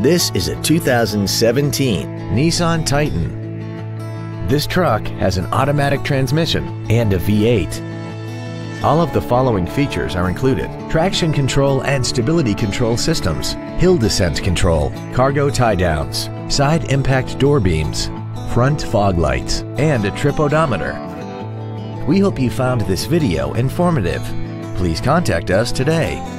This is a 2017 Nissan Titan. This truck has an automatic transmission and a V8. All of the following features are included. Traction control and stability control systems, hill descent control, cargo tie downs, side impact door beams, front fog lights, and a trip odometer. We hope you found this video informative. Please contact us today.